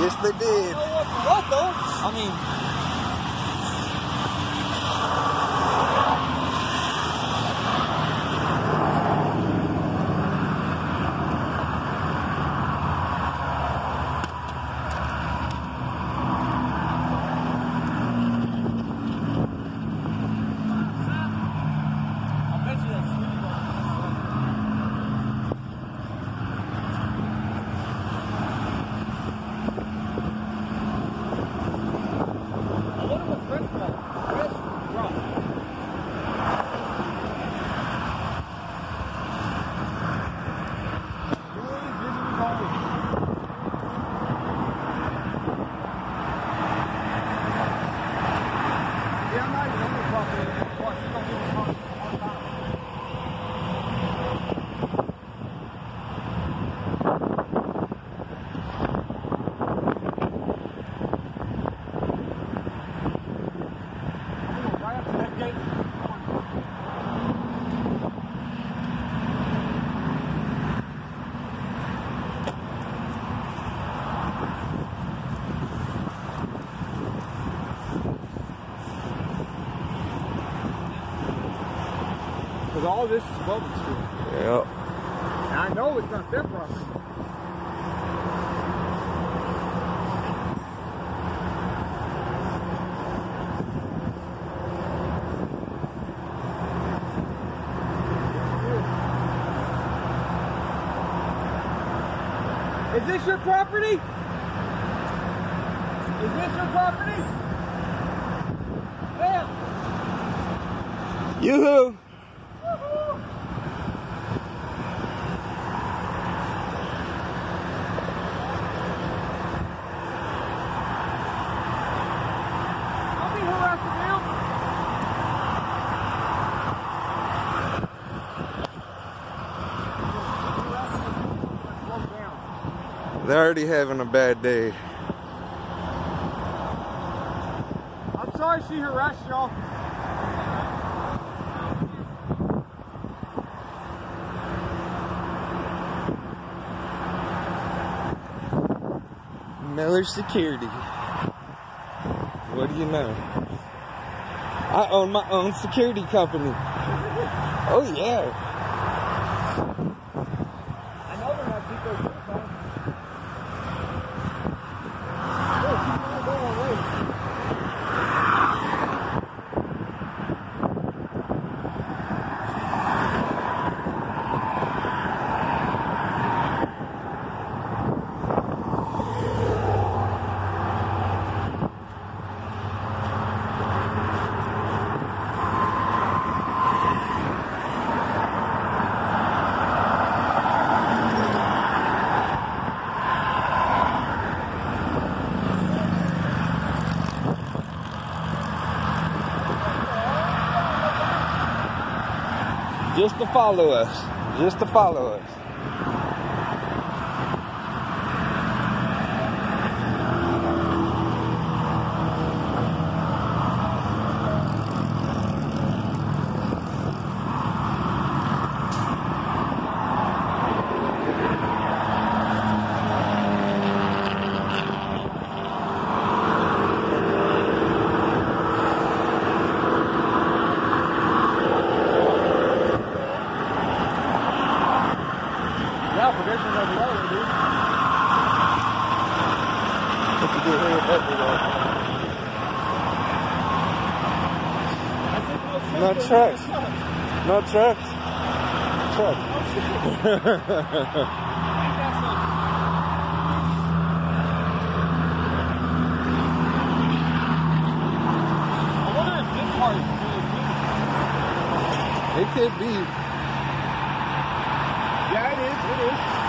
Yes, they did. I mean, Because all this is public street. Yep. And I know it's not their property. Is this your property? Is this your property? Ma'am. Yoo-hoo! I'll be harassing you. They're already having a bad day. I'm sorry she harassed y'all. Miller Security. What do you know? I own my own security company. Oh yeah. Just to follow us. Just to follow us. No trucks. No trucks. Truck. I wonder if this part is really It could be. Yeah, it is. It is.